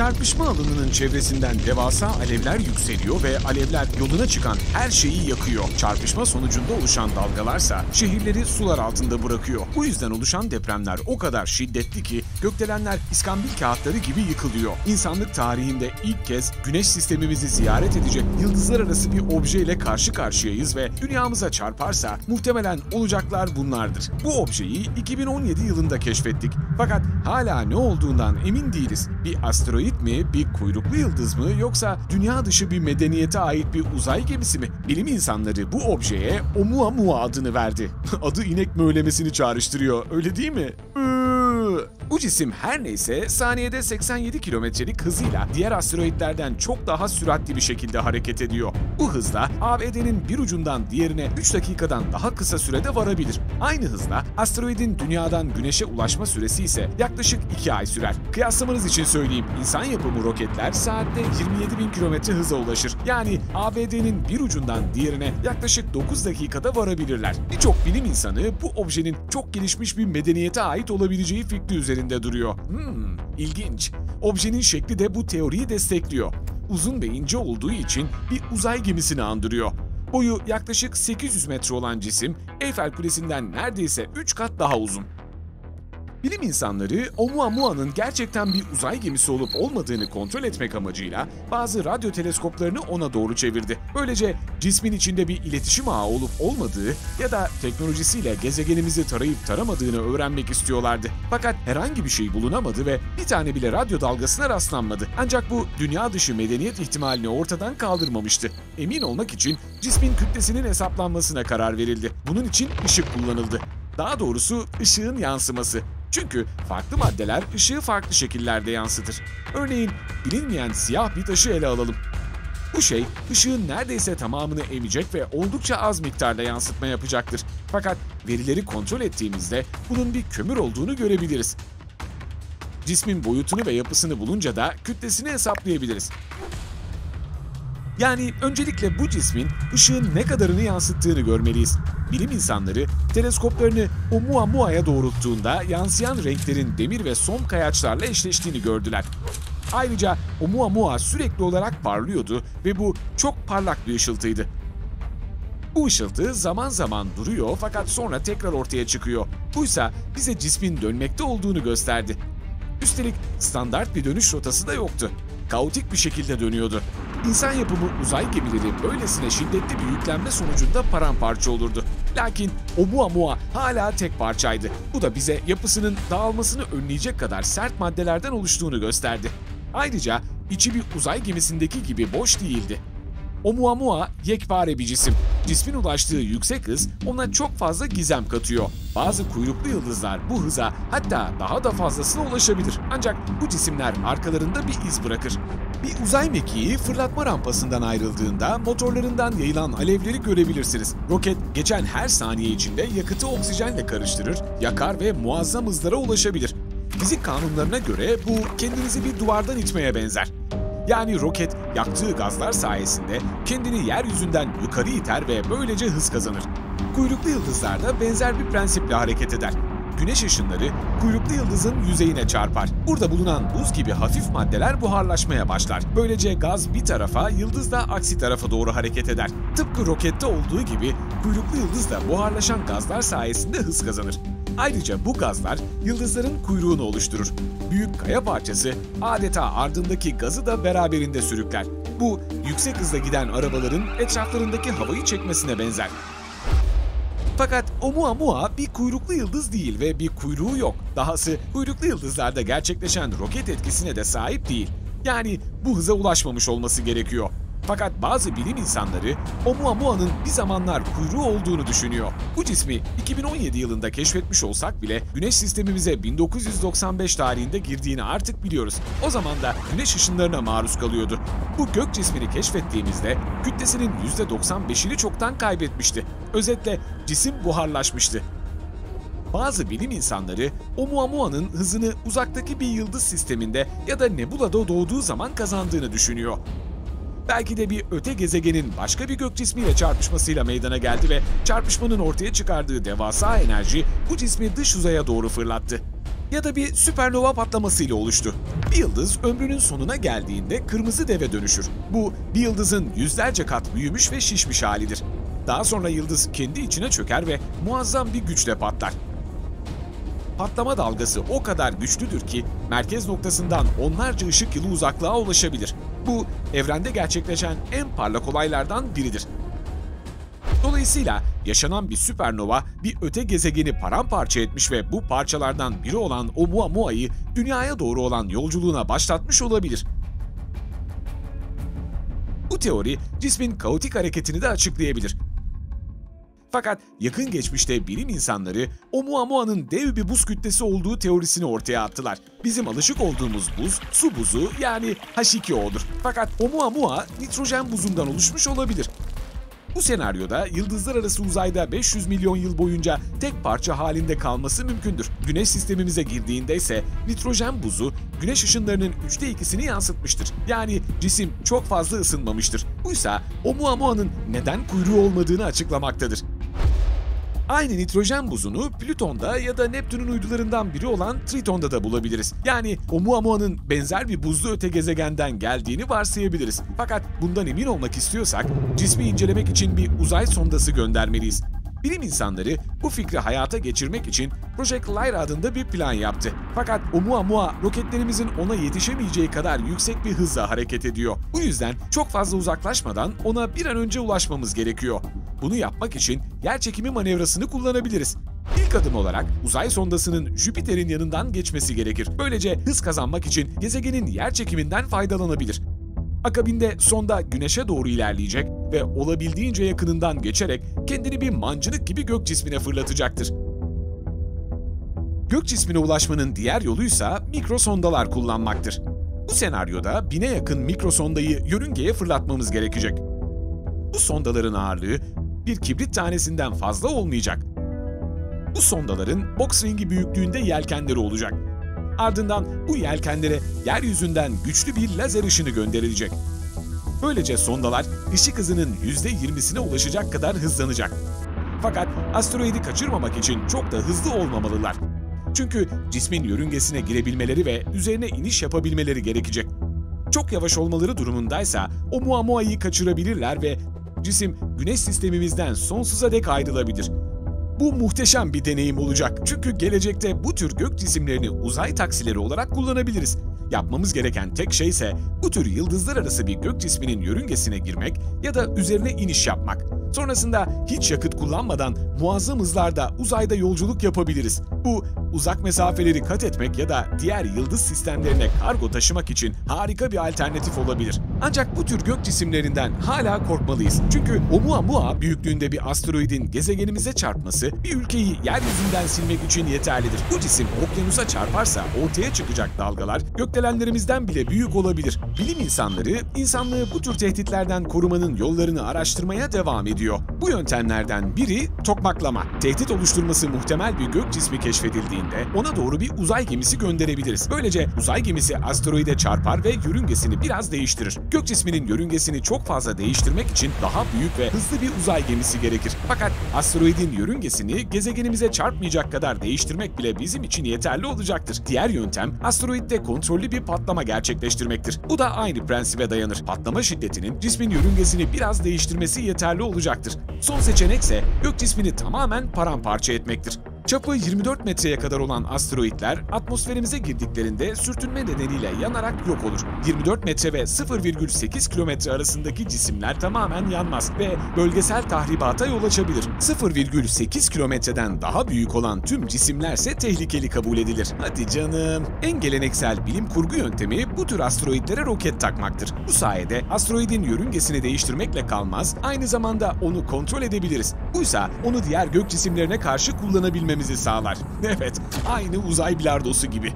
Çarpışma alanının çevresinden devasa alevler yükseliyor ve alevler yoluna çıkan her şeyi yakıyor. Çarpışma sonucunda oluşan dalgalarsa şehirleri sular altında bırakıyor. Bu yüzden oluşan depremler o kadar şiddetli ki gökdelenler iskambil kağıtları gibi yıkılıyor. İnsanlık tarihinde ilk kez güneş sistemimizi ziyaret edecek yıldızlar arası bir objeyle karşı karşıyayız ve dünyamıza çarparsa muhtemelen olacaklar bunlardır. Bu objeyi 2017 yılında keşfettik. Fakat hala ne olduğundan emin değiliz. Bir asteroid mi, bir kuyruklu yıldız mı yoksa dünya dışı bir medeniyete ait bir uzay gemisi mi? Bilim insanları bu objeye Oumuamua adını verdi. Adı inek möğlemesini çağrıştırıyor, öyle değil mi? Bu cisim her neyse saniyede 87 kilometrelik hızıyla diğer asteroidlerden çok daha süratli bir şekilde hareket ediyor. Bu hızla ABD'nin bir ucundan diğerine 3 dakikadan daha kısa sürede varabilir. Aynı hızla asteroidin dünyadan güneşe ulaşma süresi ise yaklaşık 2 ay sürer. Kıyaslamanız için söyleyeyim, insan yapımı roketler saatte 27 bin kilometre hıza ulaşır. Yani ABD'nin bir ucundan diğerine yaklaşık 9 dakikada varabilirler. Birçok bilim insanı bu objenin çok gelişmiş bir medeniyete ait olabileceği fikri üzerinde duruyor. Hmm, ilginç. Objenin şekli de bu teoriyi destekliyor. Uzun ve ince olduğu için bir uzay gemisini andırıyor. Boyu yaklaşık 800 metre olan cisim Eyfel Kulesi'nden neredeyse 3 kat daha uzun. Bilim insanları Oumuamua'nın gerçekten bir uzay gemisi olup olmadığını kontrol etmek amacıyla bazı radyo teleskoplarını ona doğru çevirdi. Böylece cismin içinde bir iletişim ağı olup olmadığı ya da teknolojisiyle gezegenimizi tarayıp taramadığını öğrenmek istiyorlardı. Fakat herhangi bir şey bulunamadı ve bir tane bile radyo dalgasına rastlanmadı. Ancak bu dünya dışı medeniyet ihtimalini ortadan kaldırmamıştı. Emin olmak için cismin kütlesinin hesaplanmasına karar verildi. Bunun için ışık kullanıldı. Daha doğrusu ışığın yansıması. Çünkü farklı maddeler ışığı farklı şekillerde yansıtır. Örneğin bilinmeyen siyah bir taşı ele alalım. Bu şey ışığın neredeyse tamamını emecek ve oldukça az miktarda yansıtma yapacaktır. Fakat verileri kontrol ettiğimizde bunun bir kömür olduğunu görebiliriz. Cismin boyutunu ve yapısını bulunca da kütlesini hesaplayabiliriz. Yani öncelikle bu cismin ışığın ne kadarını yansıttığını görmeliyiz. Bilim insanları teleskoplarını Oumuamua'ya doğrulttuğunda yansıyan renklerin demir ve som kayaçlarla eşleştiğini gördüler. Ayrıca Oumuamua sürekli olarak parlıyordu ve bu çok parlak bir ışıltıydı. Bu ışıltı zaman zaman duruyor fakat sonra tekrar ortaya çıkıyor. Buysa bize cismin dönmekte olduğunu gösterdi. Üstelik standart bir dönüş rotası da yoktu. Kaotik bir şekilde dönüyordu. İnsan yapımı uzay gemileri böylesine şiddetli bir yüklenme sonucunda paramparça olurdu. Lakin Oumuamua hala tek parçaydı. Bu da bize yapısının dağılmasını önleyecek kadar sert maddelerden oluştuğunu gösterdi. Ayrıca içi bir uzay gemisindeki gibi boş değildi. Oumuamua yekpare bir cisim. Cismin ulaştığı yüksek hız ona çok fazla gizem katıyor. Bazı kuyruklu yıldızlar bu hıza hatta daha da fazlasına ulaşabilir. Ancak bu cisimler arkalarında bir iz bırakır. Bir uzay mekiği fırlatma rampasından ayrıldığında motorlarından yayılan alevleri görebilirsiniz. Roket geçen her saniye içinde yakıtı oksijenle karıştırır, yakar ve muazzam hızlara ulaşabilir. Fizik kanunlarına göre bu kendinizi bir duvardan itmeye benzer. Yani roket yaktığı gazlar sayesinde kendini yeryüzünden yukarı iter ve böylece hız kazanır. Kuyruklu yıldızlar da benzer bir prensiple hareket eder. Güneş ışınları kuyruklu yıldızın yüzeyine çarpar. Burada bulunan buz gibi hafif maddeler buharlaşmaya başlar. Böylece gaz bir tarafa, yıldız da aksi tarafa doğru hareket eder. Tıpkı rokette olduğu gibi kuyruklu yıldız da buharlaşan gazlar sayesinde hız kazanır. Ayrıca bu gazlar yıldızların kuyruğunu oluşturur. Büyük kaya parçası adeta ardındaki gazı da beraberinde sürükler. Bu yüksek hızla giden arabaların etraflarındaki havayı çekmesine benzer. Fakat Oumuamua bir kuyruklu yıldız değil ve bir kuyruğu yok. Dahası kuyruklu yıldızlarda gerçekleşen roket etkisine de sahip değil. Yani bu hıza ulaşmamış olması gerekiyor. Fakat bazı bilim insanları Oumuamua'nın bir zamanlar kuyruğu olduğunu düşünüyor. Bu cismi 2017 yılında keşfetmiş olsak bile Güneş sistemimize 1995 tarihinde girdiğini artık biliyoruz. O zaman da güneş ışınlarına maruz kalıyordu. Bu gök cismini keşfettiğimizde kütlesinin %95'ini çoktan kaybetmişti. Özetle cisim buharlaşmıştı. Bazı bilim insanları Oumuamua'nın hızını uzaktaki bir yıldız sisteminde ya da nebulada doğduğu zaman kazandığını düşünüyor. Belki de bir öte gezegenin başka bir gök cismiyle çarpışmasıyla meydana geldi ve çarpışmanın ortaya çıkardığı devasa enerji bu cismi dış uzaya doğru fırlattı. Ya da bir süpernova patlamasıyla oluştu. Bir yıldız ömrünün sonuna geldiğinde kırmızı deve dönüşür. Bu bir yıldızın yüzlerce kat büyümüş ve şişmiş halidir. Daha sonra yıldız kendi içine çöker ve muazzam bir güçle patlar. Patlama dalgası o kadar güçlüdür ki merkez noktasından onlarca ışık yılı uzaklığa ulaşabilir. Bu evrende gerçekleşen en parlak olaylardan biridir. Dolayısıyla yaşanan bir süpernova bir öte gezegeni paramparça etmiş ve bu parçalardan biri olan Oumuamua'yı dünyaya doğru olan yolculuğuna başlatmış olabilir. Bu teori cismin kaotik hareketini de açıklayabilir. Fakat yakın geçmişte bilim insanları Oumuamua'nın dev bir buz kütlesi olduğu teorisini ortaya attılar. Bizim alışık olduğumuz buz su buzu yani H2O'dur. Fakat Oumuamua nitrojen buzundan oluşmuş olabilir. Bu senaryoda yıldızlar arası uzayda 500 milyon yıl boyunca tek parça halinde kalması mümkündür. Güneş sistemimize girdiğinde ise nitrojen buzu güneş ışınlarının üçte ikisini yansıtmıştır. Yani cisim çok fazla ısınmamıştır. Buysa Oumuamua'nın neden kuyruğu olmadığını açıklamaktadır. Aynı nitrojen buzunu Plüton'da ya da Neptün'ün uydularından biri olan Triton'da da bulabiliriz. Yani Oumuamua'nın benzer bir buzlu öte gezegenden geldiğini varsayabiliriz. Fakat bundan emin olmak istiyorsak cismi incelemek için bir uzay sondası göndermeliyiz. Bilim insanları bu fikri hayata geçirmek için Project Lyra adında bir plan yaptı. Fakat Oumuamua roketlerimizin ona yetişemeyeceği kadar yüksek bir hızla hareket ediyor. Bu yüzden çok fazla uzaklaşmadan ona bir an önce ulaşmamız gerekiyor. Bunu yapmak için yerçekimi manevrasını kullanabiliriz. İlk adım olarak uzay sondasının Jüpiter'in yanından geçmesi gerekir. Böylece hız kazanmak için gezegenin yerçekiminden faydalanabilir. Akabinde sonda güneşe doğru ilerleyecek ve olabildiğince yakınından geçerek kendini bir mancınık gibi gök cismine fırlatacaktır. Gök cismine ulaşmanın diğer yoluysa mikrosondalar kullanmaktır. Bu senaryoda bine yakın mikrosondayı yörüngeye fırlatmamız gerekecek. Bu sondaların ağırlığı bir kibrit tanesinden fazla olmayacak. Bu sondaların boks ringi büyüklüğünde yelkenleri olacak. Ardından bu yelkenlere yeryüzünden güçlü bir lazer ışını gönderilecek. Böylece sondalar ışık hızının %20'sine ulaşacak kadar hızlanacak. Fakat asteroidi kaçırmamak için çok da hızlı olmamalılar. Çünkü cismin yörüngesine girebilmeleri ve üzerine iniş yapabilmeleri gerekecek. Çok yavaş olmaları durumundaysa Oumuamua'yı kaçırabilirler ve cisim güneş sistemimizden sonsuza dek ayrılabilir. Bu muhteşem bir deneyim olacak. Çünkü gelecekte bu tür gök cisimlerini uzay taksileri olarak kullanabiliriz. Yapmamız gereken tek şey ise bu tür yıldızlar arası bir gök cisminin yörüngesine girmek ya da üzerine iniş yapmak. Sonrasında hiç yakıt kullanmadan muazzam hızlarda uzayda yolculuk yapabiliriz. Bu uzak mesafeleri kat etmek ya da diğer yıldız sistemlerine kargo taşımak için harika bir alternatif olabilir. Ancak bu tür gök cisimlerinden hala korkmalıyız. Çünkü Oumuamua büyüklüğünde bir asteroidin gezegenimize çarpması bir ülkeyi yeryüzünden silmek için yeterlidir. Bu cisim okyanusa çarparsa ortaya çıkacak dalgalar gökdelenlerimizden bile büyük olabilir. Bilim insanları insanlığı bu tür tehditlerden korumanın yollarını araştırmaya devam ediyor. Bu yöntemlerden biri tokmaklama. Tehdit oluşturması muhtemel bir gök cismi keşfedildiğinde ona doğru bir uzay gemisi gönderebiliriz. Böylece uzay gemisi asteroide çarpar ve yörüngesini biraz değiştirir. Gök cisminin yörüngesini çok fazla değiştirmek için daha büyük ve hızlı bir uzay gemisi gerekir. Fakat asteroidin yörüngesini gezegenimize çarpmayacak kadar değiştirmek bile bizim için yeterli olacaktır. Diğer yöntem asteroidde kontrollü bir patlama gerçekleştirmektir. Bu da aynı prensibe dayanır. Patlama şiddetinin cismin yörüngesini biraz değiştirmesi yeterli olacaktır. Son seçenek ise gök cismini tamamen paramparça etmektir. Çapı 24 metreye kadar olan asteroidler atmosferimize girdiklerinde sürtünme nedeniyle yanarak yok olur. 24 metre ve 0,8 kilometre arasındaki cisimler tamamen yanmaz ve bölgesel tahribata yol açabilir. 0,8 kilometreden daha büyük olan tüm cisimlerse tehlikeli kabul edilir. Hadi canım. En geleneksel bilim kurgu yöntemi bu tür asteroidlere roket takmaktır. Bu sayede asteroidin yörüngesini değiştirmekle kalmaz, aynı zamanda onu kontrol edebiliriz. Buysa onu diğer gök cisimlerine karşı kullanabilmemizi sağlar. Evet, aynı uzay bilardosu gibi.